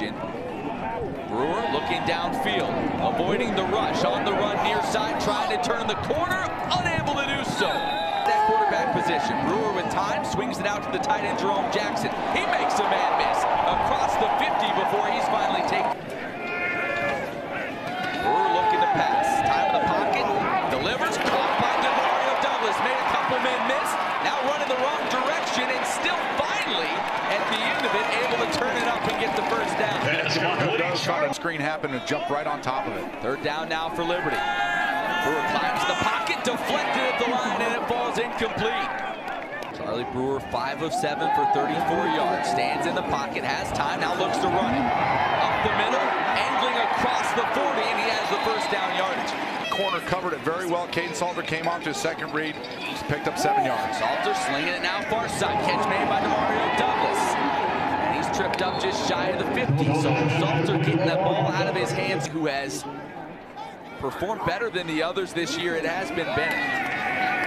situation. Brewer looking downfield, avoiding the rush, on the run near side, trying to turn the corner, unable to do so. That quarterback position, Brewer with time, swings it out to the tight end Jerome Jackson. He makes a man miss across the 50 before he's finally taken. Brewer looking to pass, time in the pocket, delivers, caught by Demario Douglas, made a couple men miss, now running the wrong direction and still finally, at the end of it, able to turn it up and get the first down. Screen happened and jumped right on top of it. Third down now for Liberty. Brewer climbs the pocket, deflected at the line, and it falls incomplete. Charlie Brewer, 5 of 7 for 34 yards. Stands in the pocket, has time, now looks to run it. Up the middle, angling across the 40, and he has the first down yardage. Corner covered it very well. Kaidon Salter came off to his second read. Just picked up seven yards. Salter slinging it now far side. Catch made by Demario Douglas. Up just shy of the 50. So Salter getting that ball out of his hands, who has performed better than the others this year. It has been Bennett.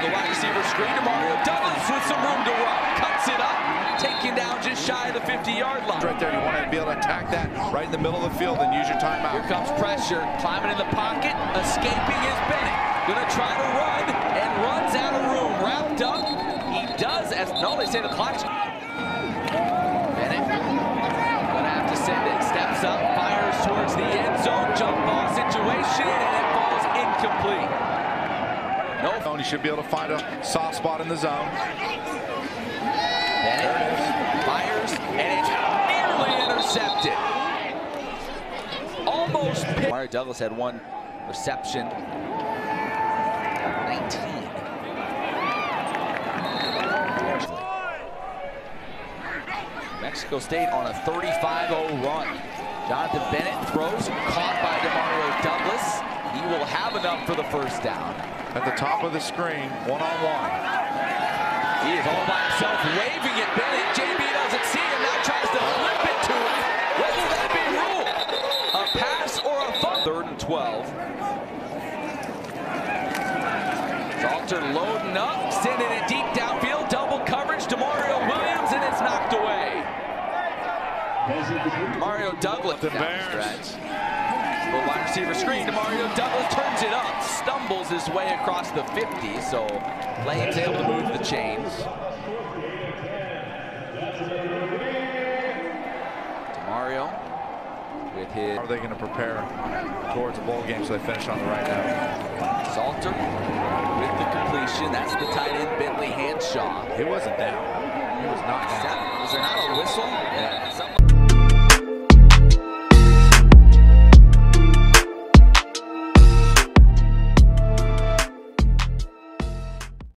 The wide receiver screen to Mario Douglas with some room to run. Cuts it up, taken down just shy of the 50-yard line. Right there, you want to be able to attack that right in the middle of the field and use your timeout. Here comes pressure, climbing in the pocket, escaping is Bennett. Gonna try to run, and runs out of room. Wrapped up, he does as, no, they say the clock's. Incomplete. No, phone. He should be able to find a soft spot in the zone. Bennett fires, and it's nearly intercepted. Almost picked. Mario Douglas had one reception. 19. Mexico State on a 35-0 run. Johnathan Bennett throws, caught by Demario Douglas. He will have enough for the first down. At the top of the screen, one-on-one. He is all by himself, waving at Bennett. JB doesn't see him, now tries to flip it to him. What will that be ruled? A pass or a fumble? Third and 12. Salter loading up, sending it deep downfield, double coverage. to Mario Williams, and it's knocked away. Mario Douglas The down Bears. stretch. Little wide receiver screen. Demario Douglas turns it up, stumbles his way across the 50, so Lane's able to move the chains. Demario with his How are they going to prepare towards a bowl game so they finish on the right now? Salter with the completion. That's the tight end Bentley Hanshaw. He wasn't down. He was not down. was there not a whistle? Yeah.